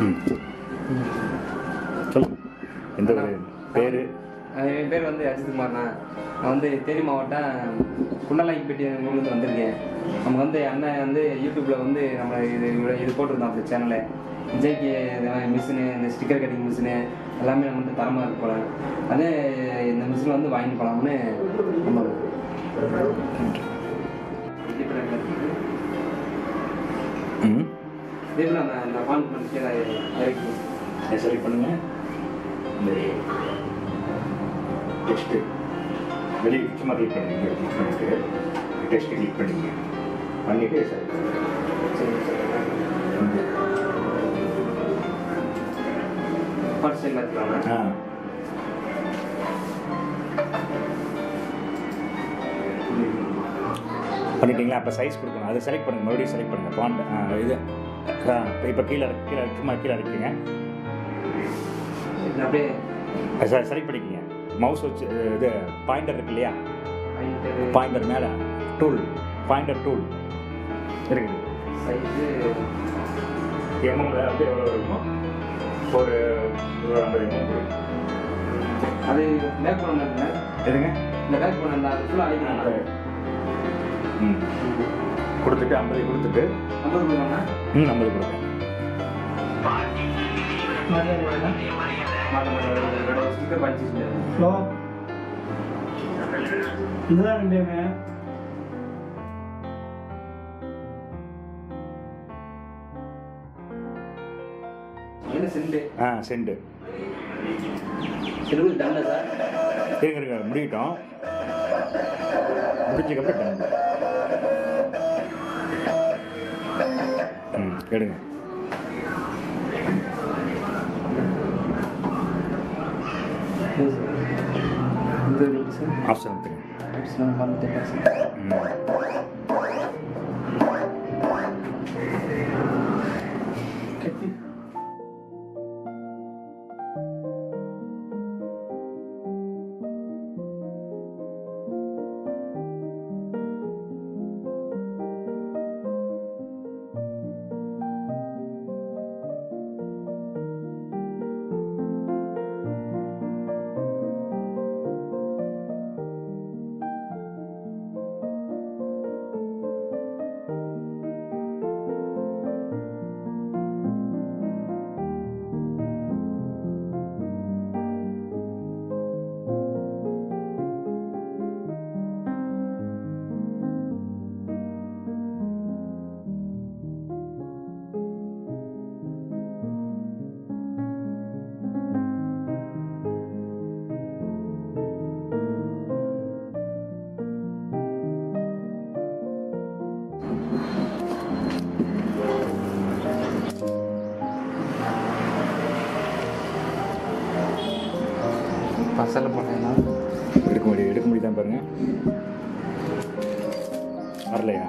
ம் சொல்லுங்க. எந்த ஒரு பேர்? என் பேர் வந்து அஜித்குமார்ண்ணா நான். வந்து தேனி மாவட்டம் குண்டலாங்கிப்பட்டி ஊர்லேருந்து வந்திருக்கேன். நம்ம வந்து அண்ணன் வந்து யூடியூப்பில் வந்து நம்ம இது இது போட்டிருந்தோம் அந்த சேனலை விஜய்க்கு மிஷினு இந்த ஸ்டிக்கர் கட்டிங் மிஷினு எல்லாமே நம்ம வந்து தரமாக இருக்கு போல. அதே இந்த மிஷின் வந்து வாங்கிட்டு போகலாம்னு நம்ம ம்? இதேபில் அந்த அந்த பண்ணி கீழே இறக்கி. சரி பண்ணுங்க. இந்த டெஸ்ட்டு வெளியே சும்மா கிளிக் பண்ணுங்க கிளிக் பண்ணிட்டு டெஸ்ட்டு கிளிக் பண்ணிங்க. பண்ணிவிட்டு சரி. வந்து. பார்ட் சைடில் எடுத்துக்கலாம் ஆ. பண்ணிட்டீங்களா? அப்போ சைஸ் கொடுக்கணும். அதை செலக்ட் பண்ணுங்கள் மறுபடியும் செலக்ட் பண்ணுங்கள் பாண்ட் இது. இப்போ கீழே கீழே சும்மா கீழே இருக்குங்க. அப்படியே? செலக்ட் பண்ணிக்கிங்க மவுஸ் வச்சு இது பாயிண்டர் இருக்கு இல்லையா? பாயிண்டர் மேலே டூல் பாயிண்டர் டூல் இருக்குது. சைஸு எம்எம்ல வந்து எவ்வளோ இருக்குமோ ஒரு ஒரு ஐம்பது எம்எம் கொடுங்க அது பேக் பண்ணல எதுங்க? இந்த பேக் பண்ண ஃபுல்லாக அடிக்கணும் ம். கொடுத்துட்டு ஐம்பது கொடுத்துட்டு. ஐம்பது கொடுக்கணும்னா ம் ஐம்பது படிச்சு ஹலோ? இதுதான் ஆ செண்டு. இருங்க இருங்க முடியட்டும். முடிஞ்சதுக்கப்புறம் டன் எடுங்க இந்த சார் ஆப்ஷன் எடுத்துங்க ஆப்ஷன் பசல போனேன்னா எடுக்க முடியும் எடுக்க முடியுதான் பாருங்க. வரலையா?